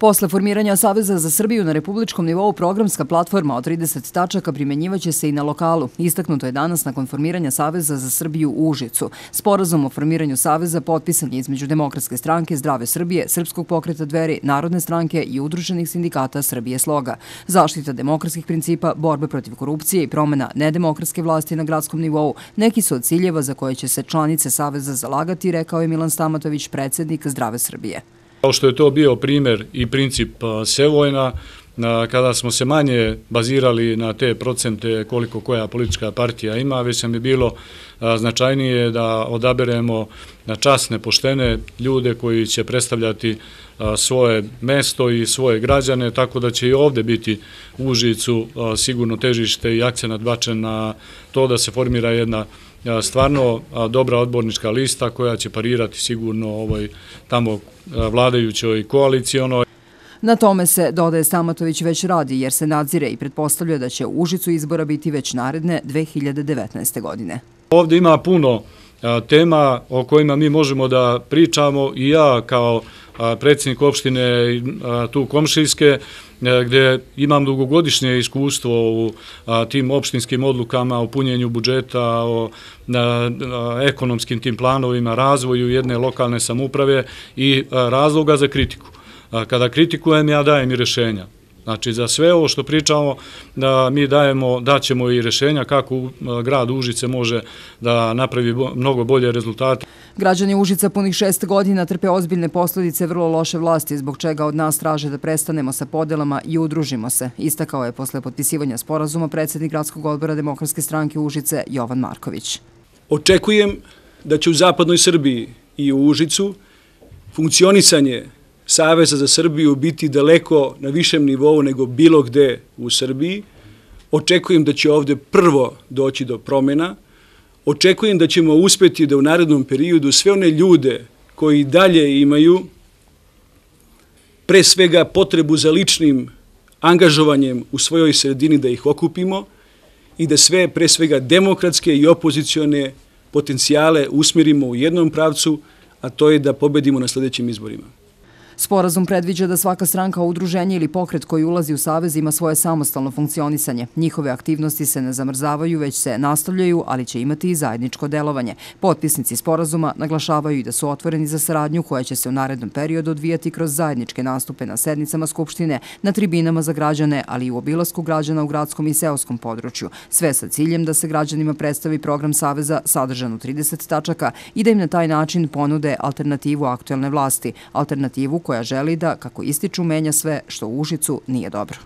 Posle formiranja Saveza za Srbiju na republičkom nivou programska platforma od 30 tačaka primjenjivaće se i na lokalu. Istaknuto je danas nakon formiranja Saveza za Srbiju u Užicu. Sporazum o formiranju Saveza potpisan je između Demokratske stranke Zdrave Srbije, Srpskog pokreta dveri, Narodne stranke i udruženih sindikata Srbije Sloga. Zaštita demokratskih principa, borbe protiv korupcije i promjena nedemokratske vlasti na gradskom nivou neki su od ciljeva za koje će se članice Saveza zalagati, rekao je Milan Stamatović, predsjednik Zdrave Srbije. Kao što je to bio primer i princip Sevojna, kada smo se manje bazirali na te procente koliko koja politička partija ima, već sam je bilo značajnije da odaberemo na časne, poštene ljude koji će predstavljati svoje mesto i svoje građane, tako da će i ovde biti u Užicu sigurno težište i akcija bačen na to da se formira jedna stvarno dobra odbornička lista koja će parirati sigurno ovoj tamo vladajućoj koalicijonoj. Na tome se, dodaje Stamatović, već radi jer se nadzire i pretpostavlja da će u Užicu izbora biti već naredne 2019. godine. Ovdje ima puno tema o kojima mi možemo da pričamo i ja kao predsjednik opštine tu komšijske, e, gdje imam dugogodišnje iskustvo u tim opštinskim odlukama, o punjenju budžeta, o ekonomskim tim planovima, razvoju jedne lokalne samuprave i razloga za kritiku. Kada kritikujem, ja dajem i rešenja. Znači, za sve ovo što pričamo, da mi dajemo, daćemo i rešenja kako grad Užice može da napravi mnogo bolje rezultate. Građani Užica punih šest godina trpe ozbiljne posljedice vrlo loše vlasti, zbog čega od nas traže da prestanemo sa podelama i udružimo se. Istakao je posle potpisivanja sporazuma predsjednik Gradskog odbora Demokratske stranke Užice Jovan Marković. Očekujem da će u zapadnoj Srbiji i u Užicu funkcionisanje Saveza za Srbiju biti daleko na višem nivou nego bilo gde u Srbiji. Očekujem da će ovde prvo doći do promjena. Očekujem da ćemo uspeti da u narednom periodu sve one ljude koji dalje imaju pre svega potrebu za ličnim angažovanjem u svojoj sredini da ih okupimo i da sve pre svega demokratske i opozicione potencijale usmjerimo u jednom pravcu, a to je da pobedimo na sljedećim izborima. Sporazum predviđa da svaka stranka, udruženje ili pokret koji ulazi u Savez ima svoje samostalno funkcionisanje. Njihove aktivnosti se ne zamrzavaju, već se nastavljaju, ali će imati i zajedničko delovanje. Potpisnici sporazuma naglašavaju i da su otvoreni za saradnju koja će se u narednom periodu odvijati kroz zajedničke nastupe na sednicama Skupštine, na tribinama za građane, ali i u obilasku građana u gradskom i seoskom području. Sve sa ciljem da se građanima predstavi program Saveza sadržan u 30 tačaka i da im na taj način ponude alternativu aktuelne vlasti, alternativu koja želi da, kako ističu, menja sve što u Užicu nije dobro.